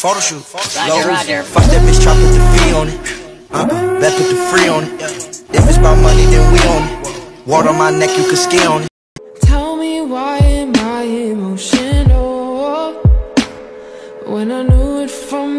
Photo shoot. Roger, Roger. Fuck that bitch, Chop put the fee on it. Uh-uh, bet put the free on it. If it's about money, then we on it. Water on my neck, you can ski on it. Tell me why am I emotional when I knew it from?